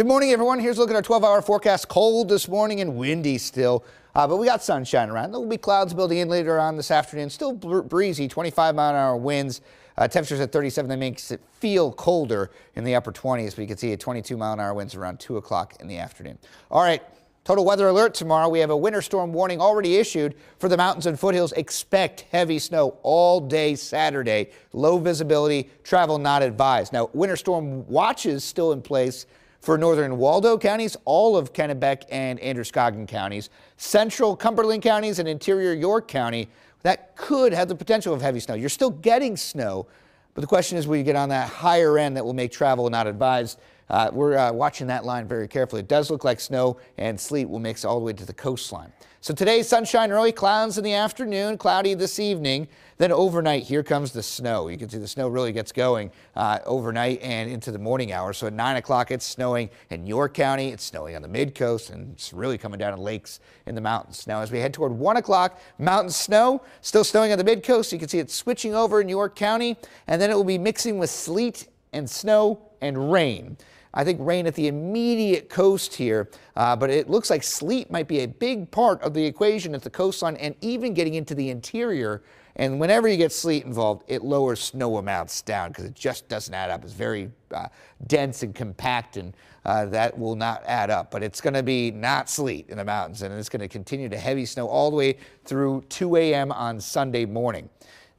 Good morning, everyone. Here's a look at our 12-hour forecast. Cold this morning and windy still, uh, but we got sunshine around. There will be clouds building in later on this afternoon. Still breezy, 25 mile an hour winds. Uh, temperatures at 37. That makes it feel colder in the upper 20s, but you can see at 22 mile an hour winds around 2 o'clock in the afternoon. All right. Total weather alert tomorrow. We have a winter storm warning already issued for the mountains and foothills. Expect heavy snow all day Saturday. Low visibility, travel not advised. Now, winter storm watches still in place for northern Waldo counties, all of Kennebec and Androscoggin counties, central Cumberland counties, and interior York County. That could have the potential of heavy snow. You're still getting snow, but the question is will you get on that higher end that will make travel not advised? Uh, we're uh, watching that line very carefully. It does look like snow and sleet will mix all the way to the coastline. So today, sunshine early, clouds in the afternoon, cloudy this evening. Then overnight, here comes the snow. You can see the snow really gets going uh, overnight and into the morning hours. So at 9 o'clock, it's snowing in York County. It's snowing on the mid coast, and it's really coming down in lakes in the mountains. Now, as we head toward 1 o'clock, mountain snow, still snowing on the mid coast. You can see it switching over in York County, and then it will be mixing with sleet and snow and rain. I think rain at the immediate coast here, uh, but it looks like sleet might be a big part of the equation at the coastline and even getting into the interior. And whenever you get sleet involved, it lowers snow amounts down because it just doesn't add up. It's very uh, dense and compact, and uh, that will not add up. But it's going to be not sleet in the mountains, and it's going to continue to heavy snow all the way through 2 a.m. on Sunday morning.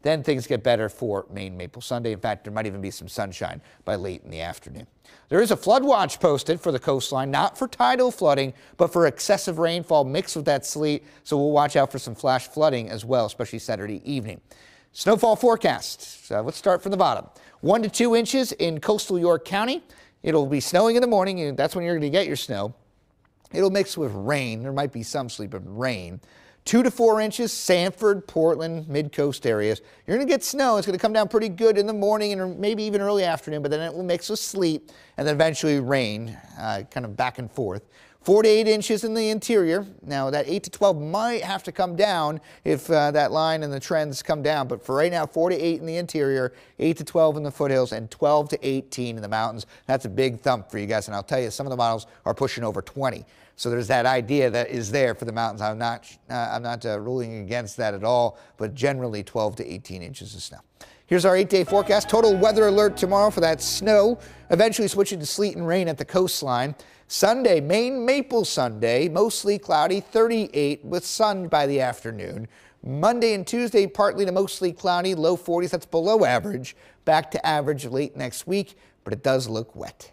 Then things get better for Maine Maple Sunday. In fact, there might even be some sunshine by late in the afternoon. There is a flood watch posted for the coastline, not for tidal flooding, but for excessive rainfall mixed with that sleet. So we'll watch out for some flash flooding as well, especially Saturday evening. Snowfall forecast. So let's start from the bottom. One to two inches in coastal York County. It'll be snowing in the morning, and that's when you're going to get your snow. It'll mix with rain. There might be some sleep of rain. Two to four inches, Sanford, Portland, mid-coast areas. You're going to get snow. It's going to come down pretty good in the morning and maybe even early afternoon, but then it will mix with sleet and then eventually rain, uh, kind of back and forth. Four to eight inches in the interior. Now that 8 to 12 might have to come down if uh, that line and the trends come down, but for right now, 4 to 8 in the interior, 8 to 12 in the foothills, and 12 to 18 in the mountains. That's a big thump for you guys, and I'll tell you, some of the models are pushing over 20. So there's that idea that is there for the mountains. I'm not, uh, I'm not uh, ruling against that at all, but generally 12 to 18 inches of snow. Here's our eight day forecast. Total weather alert tomorrow for that snow, eventually switching to sleet and rain at the coastline. Sunday, Maine Maple Sunday, mostly cloudy, 38 with sun by the afternoon. Monday and Tuesday, partly to mostly cloudy, low 40s. That's below average. Back to average late next week, but it does look wet.